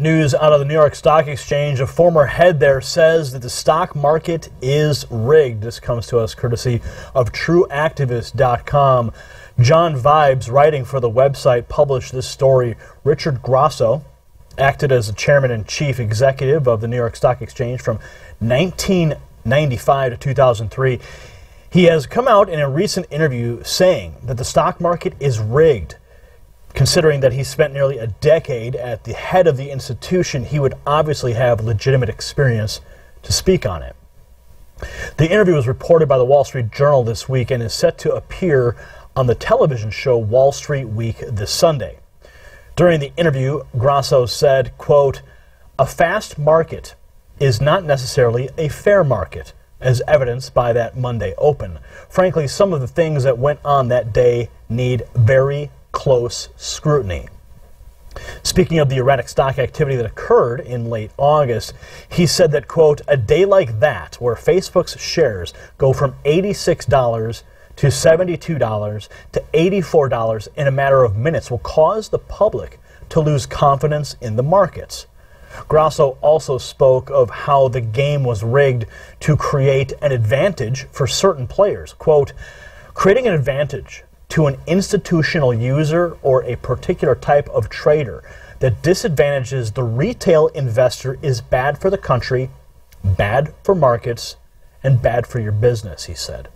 News out of the New York Stock Exchange. A former head there says that the stock market is rigged. This comes to us courtesy of TrueActivist.com. John Vibes, writing for the website, published this story. Richard Grasso acted as the chairman and chief executive of the New York Stock Exchange from 1995 to 2003. He has come out in a recent interview saying that the stock market is rigged. Considering that he spent nearly a decade at the head of the institution, he would obviously have legitimate experience to speak on it. The interview was reported by the Wall Street Journal this week and is set to appear on the television show Wall Street Week this Sunday. During the interview, Grasso said, quote, "A fast market is not necessarily a fair market." As evidenced by that Monday open. Frankly, some of the things that went on that day need very close scrutiny. Speaking of the erratic stock activity that occurred in late August, he said that, quote, a day like that, where Facebook's shares go from $86 to $72 to $84 in a matter of minutes, will cause the public to lose confidence in the markets. Grasso also spoke of how the game was rigged to create an advantage for certain players. Quote, creating an advantage to an institutional user or a particular type of trader that disadvantages the retail investor is bad for the country, bad for markets, and bad for your business, he said.